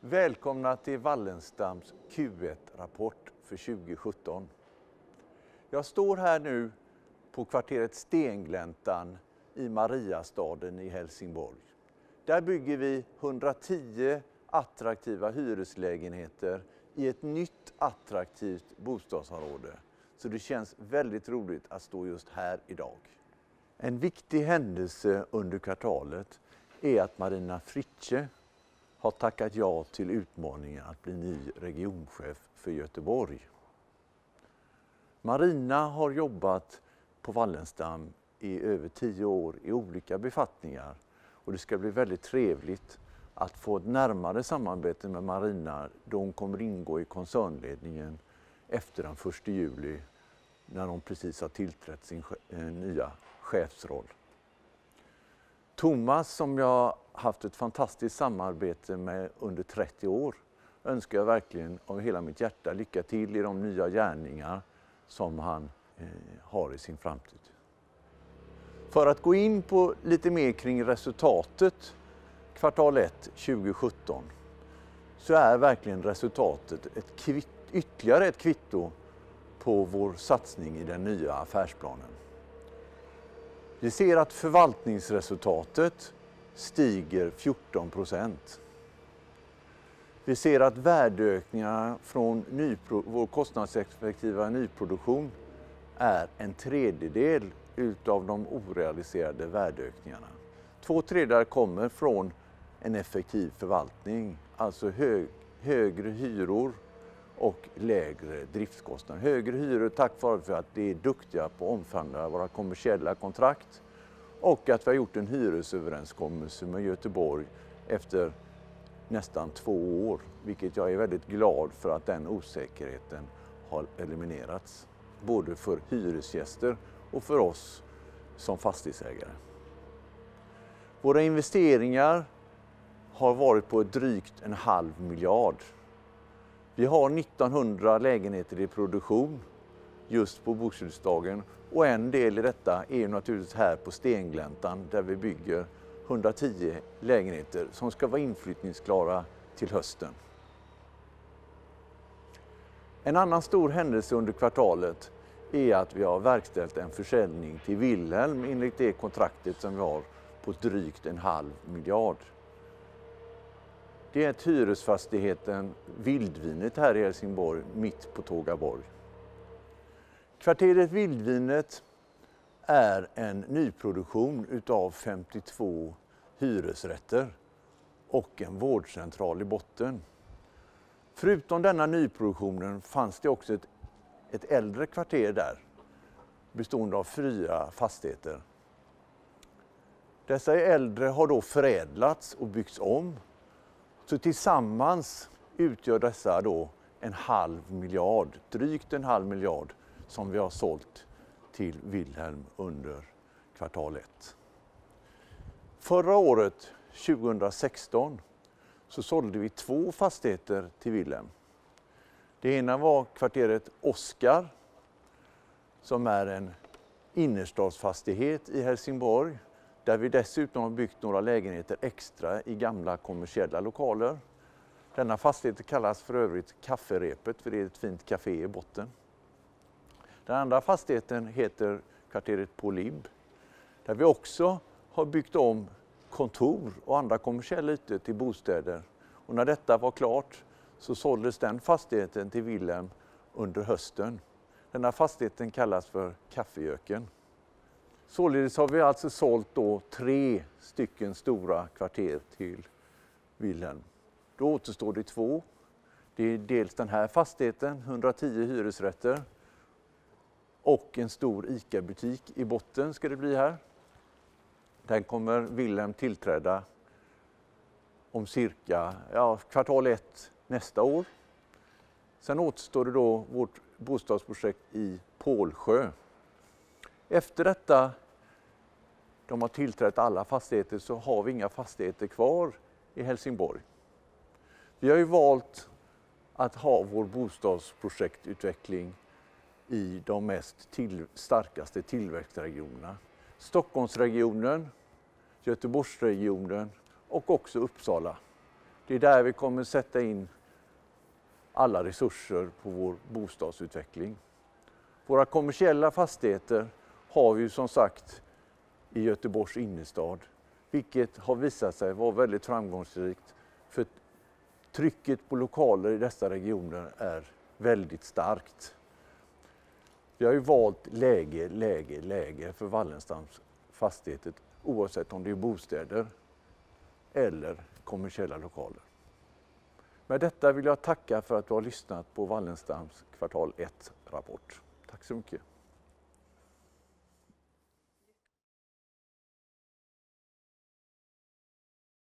Välkomna till Wallenstams Q1-rapport för 2017. Jag står här nu på kvarteret Stengläntan i Mariastaden i Helsingborg. Där bygger vi 110 attraktiva hyreslägenheter i ett nytt attraktivt bostadsområde. Så det känns väldigt roligt att stå just här idag. En viktig händelse under kvartalet är att Marina Fritsche har tackat ja till utmaningen att bli ny regionchef för Göteborg. Marina har jobbat på Wallenstam i över tio år i olika befattningar och det ska bli väldigt trevligt att få ett närmare samarbete med Marina då hon kommer ingå i koncernledningen efter den 1 juli när hon precis har tillträtt sin eh, nya chefsroll. Thomas som jag haft ett fantastiskt samarbete med under 30 år önskar jag verkligen av hela mitt hjärta lycka till i de nya gärningar som han eh, har i sin framtid. För att gå in på lite mer kring resultatet kvartal 1 2017 så är verkligen resultatet ett kvitt, ytterligare ett kvitto på vår satsning i den nya affärsplanen. Vi ser att förvaltningsresultatet stiger 14 procent. Vi ser att värdeökningarna från vår kostnadseffektiva nyproduktion är en tredjedel utav de orealiserade värdeökningarna. Två tredjedelar kommer från en effektiv förvaltning, alltså hög, högre hyror och lägre driftskostnader. Högre hyror tack vare att vi är duktiga på att omförhandla våra kommersiella kontrakt och att vi har gjort en hyresöverenskommelse med Göteborg efter nästan två år, vilket jag är väldigt glad för att den osäkerheten har eliminerats. Både för hyresgäster och för oss som fastighetsägare. Våra investeringar har varit på drygt en halv miljard. Vi har 1900 lägenheter i produktion just på bokslutsdagen och en del i detta är naturligtvis här på Stengläntan där vi bygger 110 lägenheter som ska vara inflyttningsklara till hösten. En annan stor händelse under kvartalet är att vi har verkställt en försäljning till Wilhelm enligt det kontraktet som vi har på drygt en halv miljard. Det är hyresfastigheten Vildvinet här i Helsingborg, mitt på Tågaborg. Kvarteret Vildvinet är en nyproduktion utav 52 hyresrätter och en vårdcentral i botten. Förutom denna nyproduktionen fanns det också ett, ett äldre kvarter där bestående av fyra fastigheter. Dessa äldre har då förädlats och byggts om. Så tillsammans utgör dessa då en halv miljard, drygt en halv miljard som vi har sålt till Wilhelm under kvartal 1. Förra året, 2016, så sålde vi två fastigheter till Wilhelm. Det ena var kvarteret Oskar som är en innerstadsfastighet i Helsingborg där vi dessutom har byggt några lägenheter extra i gamla kommersiella lokaler. Denna fastighet kallas för övrigt Kafferepet för det är ett fint café i botten. Den andra fastigheten heter kvarteret Polib där vi också har byggt om kontor och andra kommersiella ytor till bostäder. Och när detta var klart så såldes den fastigheten till Willem under hösten. Denna fastigheten kallas för Kaffejöken. Således har vi alltså sålt då tre stycken stora kvarter till Wilhelm. Då återstår det två. Det är dels den här fastigheten, 110 hyresrätter och en stor ICA-butik i botten ska det bli här. Den kommer Wilhelm tillträda om cirka ja, kvartal ett nästa år. Sen återstår det då vårt bostadsprojekt i Pålsjö. Efter detta, de har tillträtt alla fastigheter, så har vi inga fastigheter kvar i Helsingborg. Vi har ju valt att ha vår bostadsprojektutveckling i de mest till, starkaste tillväxtregionerna. Stockholmsregionen, Göteborgsregionen och också Uppsala. Det är där vi kommer sätta in alla resurser på vår bostadsutveckling. Våra kommersiella fastigheter har vi ju som sagt i Göteborgs innerstad, vilket har visat sig vara väldigt framgångsrikt för trycket på lokaler i dessa regioner är väldigt starkt. Vi har ju valt läge, läge, läge för Wallenstams fastigheter oavsett om det är bostäder eller kommersiella lokaler. Med detta vill jag tacka för att du har lyssnat på Wallenstams kvartal 1-rapport. Tack så mycket.